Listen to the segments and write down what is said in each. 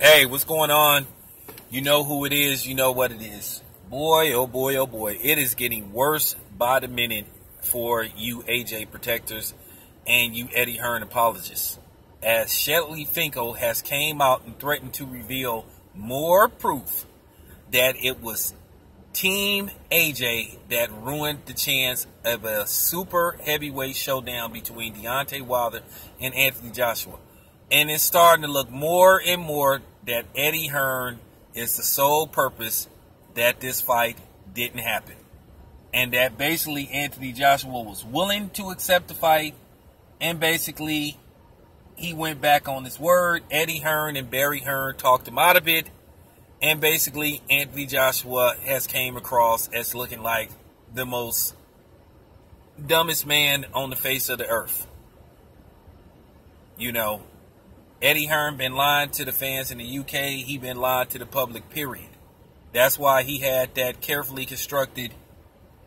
Hey, what's going on? You know who it is, you know what it is. Boy, oh boy, oh boy, it is getting worse by the minute for you AJ protectors and you Eddie Hearn apologists. As Shelly Finkel has came out and threatened to reveal more proof that it was Team AJ that ruined the chance of a super heavyweight showdown between Deontay Wilder and Anthony Joshua. And it's starting to look more and more that Eddie Hearn is the sole purpose that this fight didn't happen. And that basically Anthony Joshua was willing to accept the fight. And basically, he went back on his word. Eddie Hearn and Barry Hearn talked him out of it. And basically, Anthony Joshua has came across as looking like the most dumbest man on the face of the earth. You know, Eddie Hearn been lying to the fans in the UK. He been lying to the public, period. That's why he had that carefully constructed,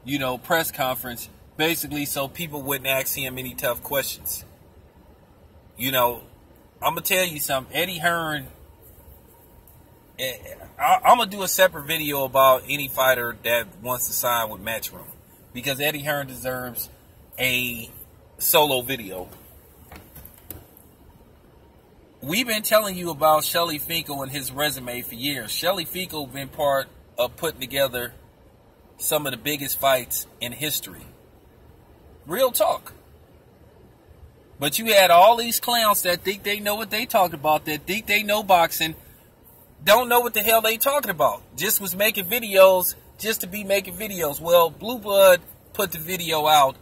you know, press conference, basically so people wouldn't ask him any tough questions. You know, I'm gonna tell you something. Eddie Hearn. Eh, I'm gonna do a separate video about any fighter that wants to sign with Matchroom because Eddie Hearn deserves a solo video we've been telling you about Shelly Finkel and his resume for years. Shelly Finkel been part of putting together some of the biggest fights in history. Real talk. But you had all these clowns that think they know what they talking about, that think they know boxing, don't know what the hell they talking about. Just was making videos just to be making videos. Well, Blue Blood put the video out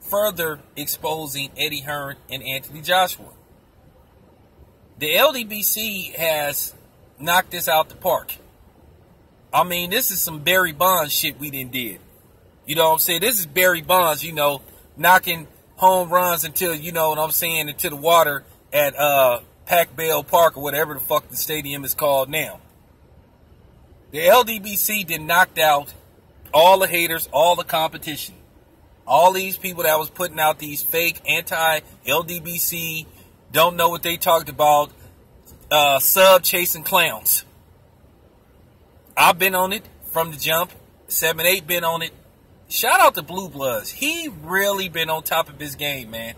further exposing Eddie Hearn and Anthony Joshua the LDBC has knocked this out the park. I mean, this is some Barry Bonds shit we didn't did. You know what I'm saying? This is Barry Bonds, you know, knocking home runs until, you know what I'm saying, into the water at uh Pac Bell Park or whatever the fuck the stadium is called now. The LDBC did knocked out all the haters, all the competition. All these people that was putting out these fake anti-LDBC don't know what they talked about. Uh, sub chasing clowns. I've been on it from the jump. Seven eight been on it. Shout out to Blue Bloods. He really been on top of his game, man.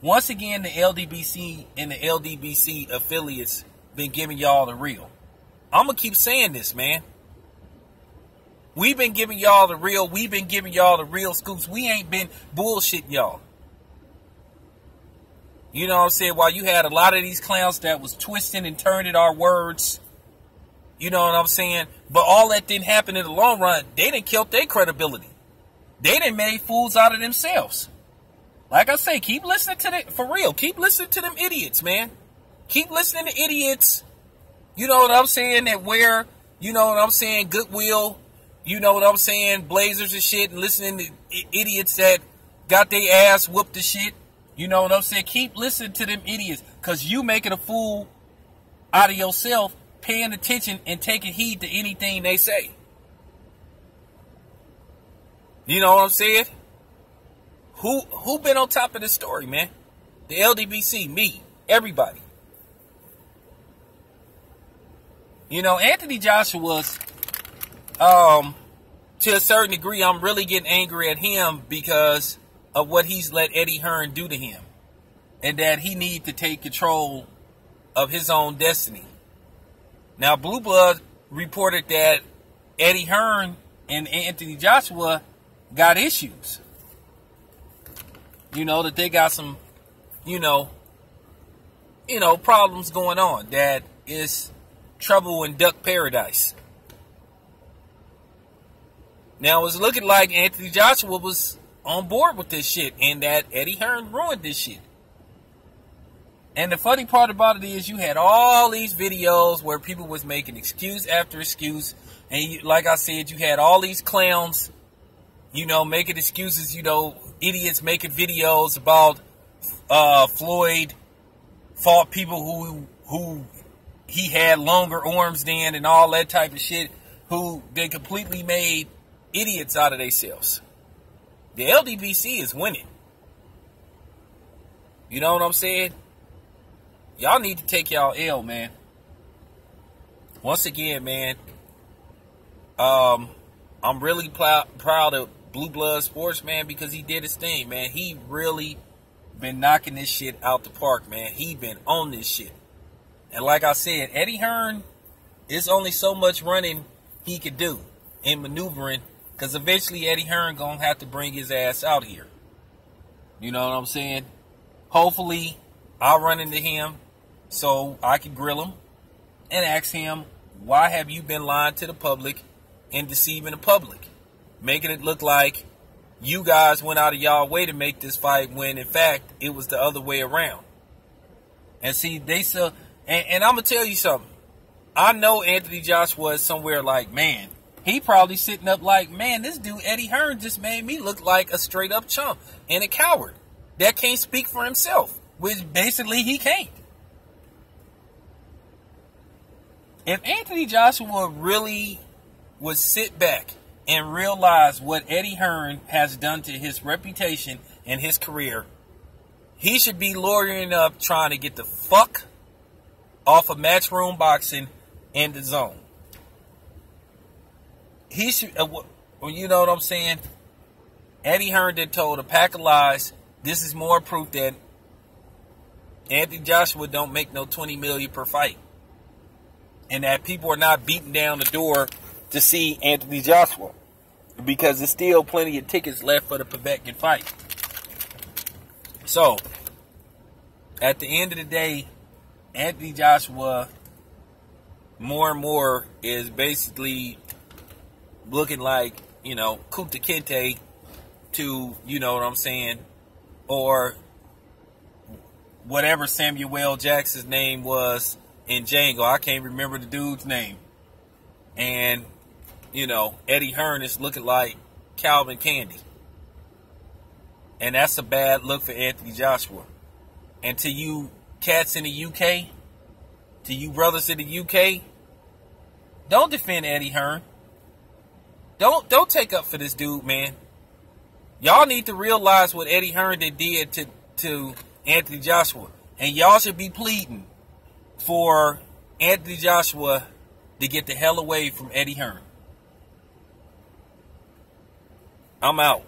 Once again, the LDBC and the LDBC affiliates been giving y'all the real. I'm gonna keep saying this, man. We've been giving y'all the real. We've been giving y'all the real scoops. We ain't been bullshitting y'all. You know what I'm saying? While you had a lot of these clowns that was twisting and turning our words. You know what I'm saying? But all that didn't happen in the long run. They didn't kill their credibility. They didn't make fools out of themselves. Like I say, keep listening to the for real. Keep listening to them idiots, man. Keep listening to idiots. You know what I'm saying? That wear, you know what I'm saying, goodwill. You know what I'm saying, blazers and shit, and listening to idiots that got their ass whooped the shit. You know what I'm saying? Keep listening to them idiots because you making a fool out of yourself, paying attention and taking heed to anything they say. You know what I'm saying? Who who been on top of the story, man? The LDBC, me, everybody. You know, Anthony Joshua's um to a certain degree I'm really getting angry at him because of what he's let Eddie Hearn do to him. And that he need to take control of his own destiny. Now, Blue Blood reported that Eddie Hearn and Anthony Joshua got issues. You know, that they got some, you know, you know, problems going on. That is trouble in duck paradise. Now, it's looking like Anthony Joshua was on board with this shit and that Eddie Hearn ruined this shit. And the funny part about it is you had all these videos where people was making excuse after excuse. And you, like I said, you had all these clowns, you know, making excuses, you know, idiots making videos about uh, Floyd fought people who who he had longer arms than and all that type of shit who they completely made idiots out of themselves. The LDBC is winning. You know what I'm saying? Y'all need to take y'all L, man. once again, man, um, I'm really pl- proud of Blue Blood Sports, man, because he did his thing, man. He really been knocking this shit out the park, man. He been on this shit. And like I said, Eddie Hearn, is only so much running he could do in maneuvering, because eventually Eddie Hearn gonna have to bring his ass out here. You know what I'm saying? Hopefully, I'll run into him so I can grill him and ask him, why have you been lying to the public and deceiving the public? Making it look like you guys went out of y'all way to make this fight when in fact it was the other way around. And see, they still, and, and I'm gonna tell you something. I know Anthony Joshua is somewhere like, man, he probably sitting up like, man, this dude Eddie Hearn just made me look like a straight up chump and a coward that can't speak for himself, which basically he can't. If Anthony Joshua really would sit back and realize what Eddie Hearn has done to his reputation and his career, he should be lawyering up trying to get the fuck off of matchroom boxing and DAZN. He should, uh, you know what I'm saying? Eddie Hearn did told a pack of lies. This is more proof that Anthony Joshua don't make no 20 million per fight. And that people are not beating down the door to see Anthony Joshua. Because there's still plenty of tickets left for the Povetkin fight. So, at the end of the day, Anthony Joshua more and more is basically looking like, you know, Kunta Kinte to, you know what I'm saying, or whatever Samuel Jackson's name was in Django. I can't remember the dude's name. And, you know, Eddie Hearn is looking like Calvin Candie. And that's a bad look for Anthony Joshua. And to you cats in the UK, to you brothers in the UK, don't defend Eddie Hearn. Don't don't take up for this dude, man. Y'all need to realize what Eddie Hearn did to to Anthony Joshua, and y'all should be pleading for Anthony Joshua to get the hell away from Eddie Hearn. I'm out.